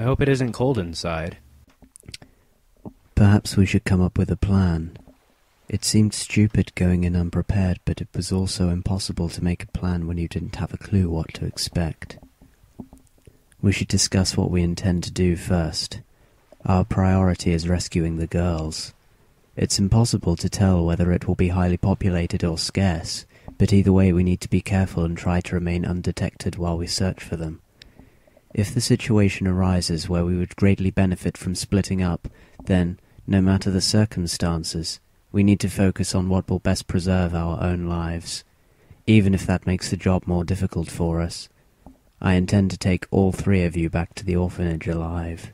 I hope it isn't cold inside. Perhaps we should come up with a plan. It seemed stupid going in unprepared, but it was also impossible to make a plan when you didn't have a clue what to expect. We should discuss what we intend to do first. Our priority is rescuing the girls. It's impossible to tell whether it will be highly populated or scarce, but either way we need to be careful and try to remain undetected while we search for them. If the situation arises where we would greatly benefit from splitting up, then, no matter the circumstances, we need to focus on what will best preserve our own lives, even if that makes the job more difficult for us. I intend to take all three of you back to the orphanage alive.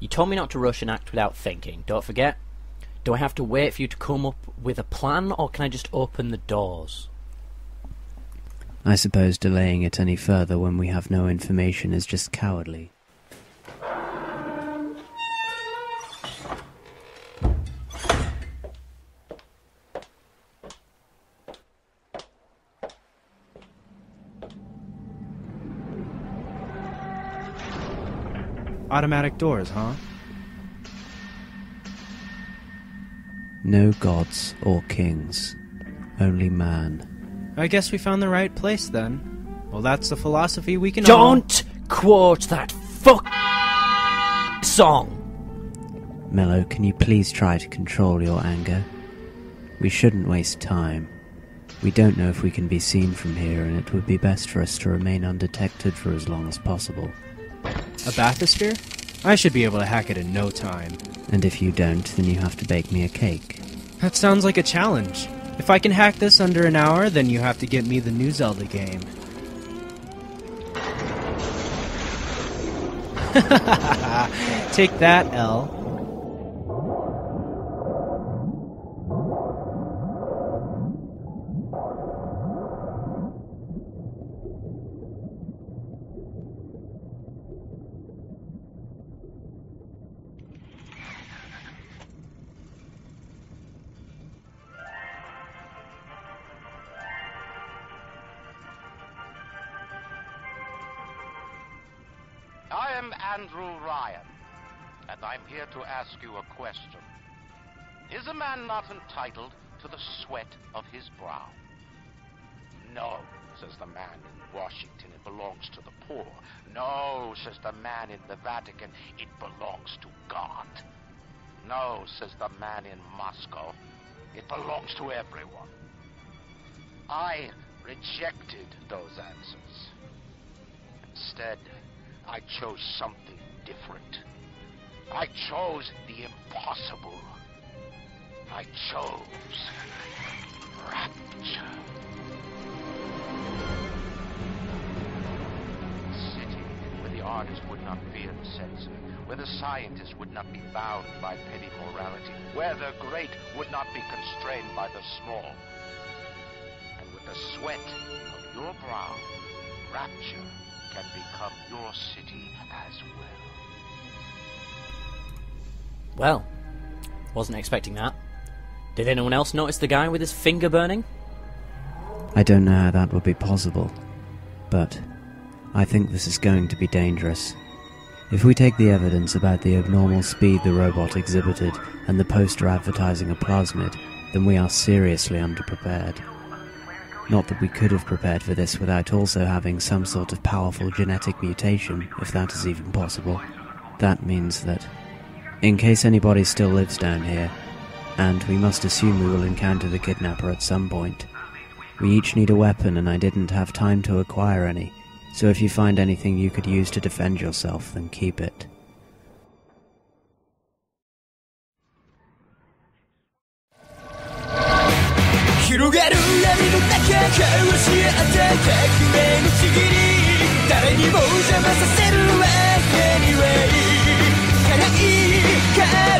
You told me not to rush and act without thinking. Don't forget. Do I have to wait for you to come up with a plan, or can I just open the doors? I suppose delaying it any further when we have no information is just cowardly. Automatic doors, huh? No gods or kings, only man. I guess we found the right place then. Well, that's the philosophy we can Don't quote that fuck song. Mello, can you please try to control your anger? We shouldn't waste time. We don't know if we can be seen from here, and it would be best for us to remain undetected for as long as possible. A bathysphere? I should be able to hack it in no time. And if you don't, then you have to bake me a cake. That sounds like a challenge. If I can hack this under an hour, then you have to get me the new Zelda game. Take that, L. Ryan, and I'm here to ask you a question. Is a man not entitled to the sweat of his brow? No, says the man in Washington, it belongs to the poor. No, says the man in the Vatican, it belongs to God. No, says the man in Moscow, it belongs to everyone. I rejected those answers. Instead, I chose something different. I chose the impossible. I chose rapture. A city where the artist would not fear the censor, where the scientist would not be bound by petty morality, where the great would not be constrained by the small. And with the sweat of your brow, rapture can become your city as well. Well, wasn't expecting that. Did anyone else notice the guy with his finger burning? I don't know how that would be possible, but I think this is going to be dangerous. If we take the evidence about the abnormal speed the robot exhibited and the poster advertising a plasmid, then we are seriously underprepared. Not that we could have prepared for this without also having some sort of powerful genetic mutation, if that is even possible. That means that, in case anybody still lives down here, and we must assume we will encounter the kidnapper at some point, we each need a weapon and I didn't have time to acquire any, so if you find anything you could use to defend yourself, then keep it. 広がる闇の中交し合って革命のちぎり誰にも邪魔させるわけにはいかない。から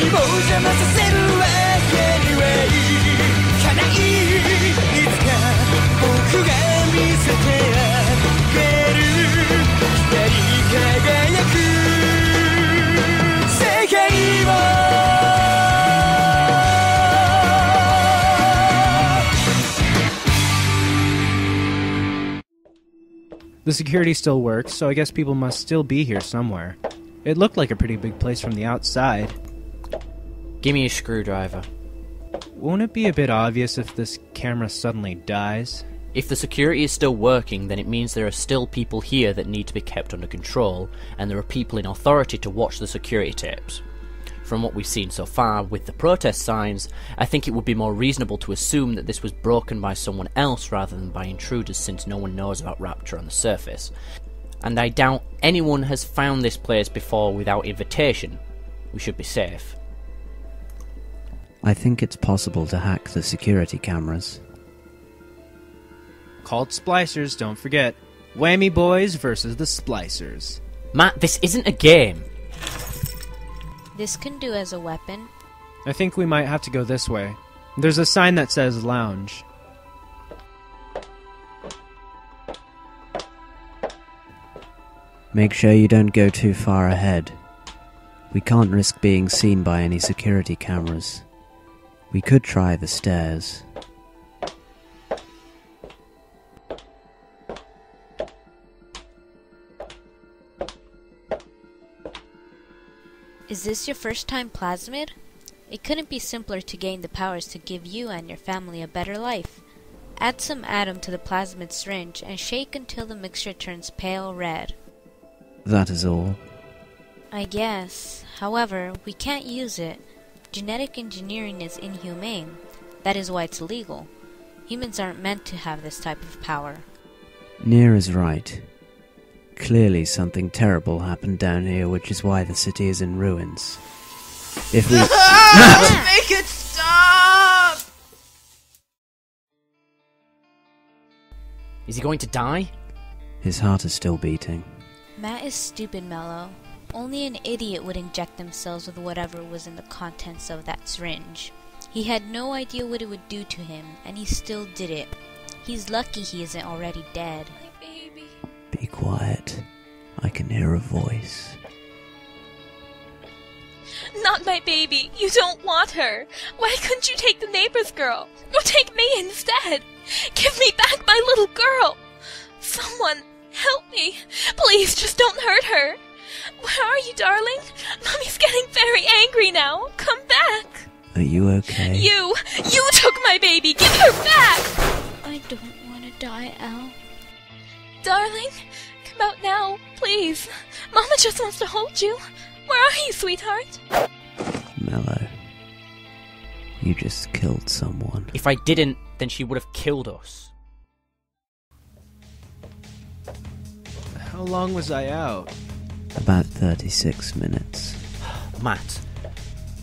誰にも邪魔させるわけにはいかないいつか僕が見せてあげる光り輝く世界を The security still works, so I guess people must still be here somewhere. It looked like a pretty big place from the outside. Give me a screwdriver. Won't it be a bit obvious if this camera suddenly dies? If the security is still working, then it means there are still people here that need to be kept under control, and there are people in authority to watch the security tapes. From what we've seen so far with the protest signs, I think it would be more reasonable to assume that this was broken by someone else rather than by intruders since no one knows about Rapture on the surface. And I doubt anyone has found this place before without invitation. We should be safe. I think it's possible to hack the security cameras. Called Splicers, don't forget. Wammy Boys versus the Splicers. Matt, this isn't a game. This can do as a weapon. I think we might have to go this way. There's a sign that says lounge. Make sure you don't go too far ahead. We can't risk being seen by any security cameras. We could try the stairs. Is this your first time plasmid? It couldn't be simpler to gain the powers to give you and your family a better life. Add some Adam to the plasmid syringe and shake until the mixture turns pale red. That is all. I guess. However, we can't use it. Genetic engineering is inhumane. That is why it's illegal. Humans aren't meant to have this type of power. Near is right. Clearly, something terrible happened down here, which is why the city is in ruins. If we. Make it stop! Is he going to die? His heart is still beating. Matt is stupid, Mello. Only an idiot would inject themselves with whatever was in the contents of that syringe. He had no idea what it would do to him, and he still did it. He's lucky he isn't already dead. Baby. Be quiet. I can hear a voice. Not my baby. You don't want her. Why couldn't you take the neighbor's girl? Or take me instead? Give me back my little girl. Someone, help me. Please, just don't hurt her. Where are you, darling? Mommy's getting very angry now. Come back. Are you okay? You, you took my baby. Give her back. I don't want to die, Al. Darling, come out now, please. Mama just wants to hold you. Where are you, sweetheart? Mello. You just killed someone. If I didn't, then she would have killed us. How long was I out? About 36 minutes. Matt,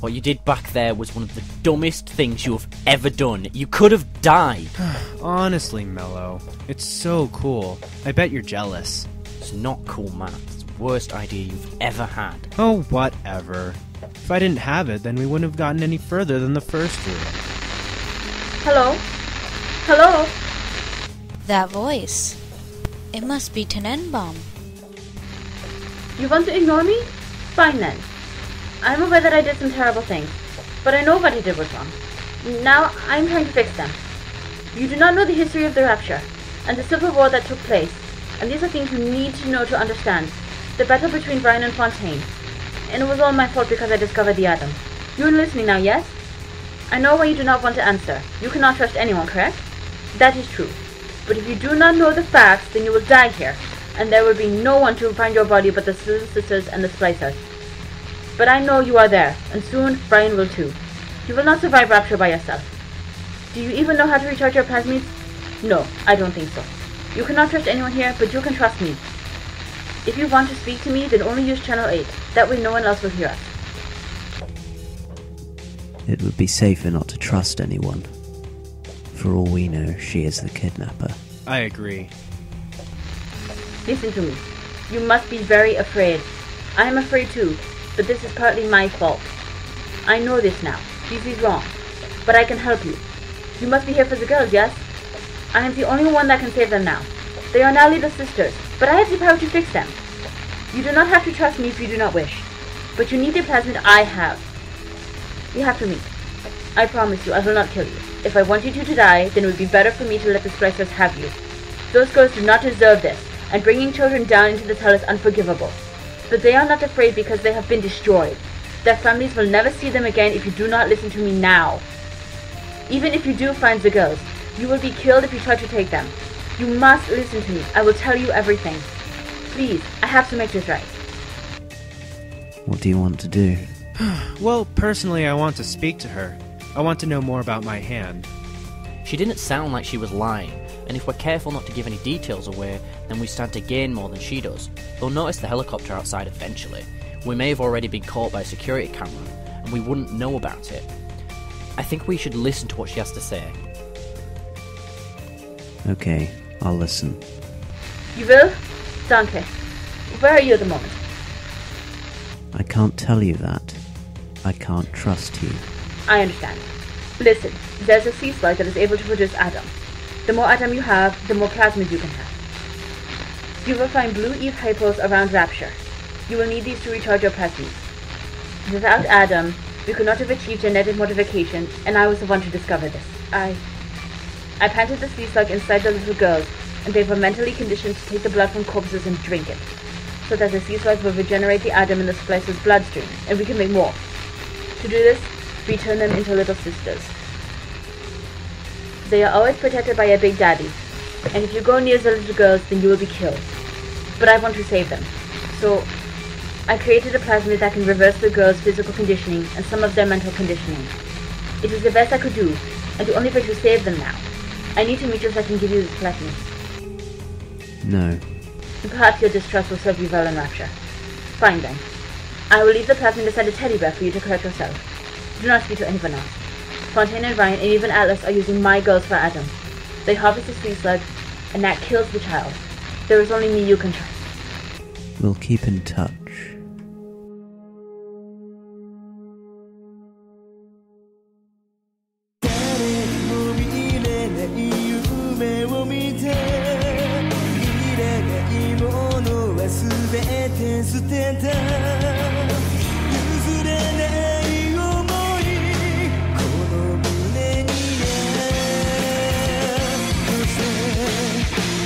what you did back there was one of the dumbest things you have ever done. You could have died. Honestly, Mello, it's so cool. I bet you're jealous. It's not cool, Matt. It's the worst idea you've ever had. Oh, whatever. If I didn't have it, then we wouldn't have gotten any further than the first room. Hello? Hello? That voice. It must be Tenenbaum. You want to ignore me? Fine then. I'm aware that I did some terrible things, but I know what I did was wrong. Now I'm trying to fix them. You do not know the history of the Rapture and the civil war that took place, and these are things you need to know to understand. The battle between Ryan and Fontaine. And it was all my fault because I discovered the Adam. You're listening now, yes? I know why you do not want to answer. You cannot trust anyone, correct? That is true. But if you do not know the facts, then you will die here, and there will be no one to find your body but the Little Sisters and the Splicers. But I know you are there, and soon Ryan will too. You will not survive Rapture by yourself. Do you even know how to recharge your plasmids? No, I don't think so. You cannot trust anyone here, but you can trust me. If you want to speak to me, then only use Channel 8. That way no one else will hear us. It would be safer not to trust anyone. For all we know, she is the kidnapper. I agree. Listen to me. You must be very afraid. I am afraid too, but this is partly my fault. I know this now. This is wrong. But I can help you. You must be here for the girls, yes? I am the only one that can save them now. They are now little sisters, but I have the power to fix them. You do not have to trust me if you do not wish. But you need the plasmid I have. We have to meet. I promise you, I will not kill you. If I want you to die, then it would be better for me to let the splicers have you. Those girls do not deserve this, and bringing children down into this hell is unforgivable. But they are not afraid because they have been destroyed. Their families will never see them again if you do not listen to me now. Even if you do find the girls, you will be killed if you try to take them. You must listen to me. I will tell you everything. Please, I have to make this right. What do you want to do? Well, personally, I want to speak to her. I want to know more about my hand. She didn't sound like she was lying, and if we're careful not to give any details away, then we stand to gain more than she does. They'll notice the helicopter outside eventually. We may have already been caught by a security camera, and we wouldn't know about it. I think we should listen to what she has to say. Okay, I'll listen. You will? Danke. Where are you at the moment? I can't tell you that. I can't trust you. I understand. Listen, there's a sea slug that is able to produce Adam. The more Adam you have, the more plasmid you can have. You will find blue Eve hypos around Rapture. You will need these to recharge your plasmids. Without Adam, we could not have achieved genetic modification, and I was the one to discover this. I... I planted the sea slug inside the little girls, and they were mentally conditioned to take the blood from corpses and drink it, so that the sea slug will regenerate the Adam in the splicer's bloodstream, and we can make more. To do this, we turn them into little sisters. They are always protected by a big daddy, and if you go near the little girls, then you will be killed. But I want to save them, so I created a plasmid that can reverse the girls' physical conditioning and some of their mental conditioning. It is the best I could do, and the only way to save them now. I need to meet you so I can give you this plasmid. No. Perhaps your distrust will serve you well in Rapture. Fine then. I will leave the plasmid inside a teddy bear for you to correct yourself. Do not speak to anyone else. Fontaine and Ryan and even Atlas are using my girls for Adam. They harvest the sea slug, and that kills the child. There is only me you can trust. We'll keep in touch. head.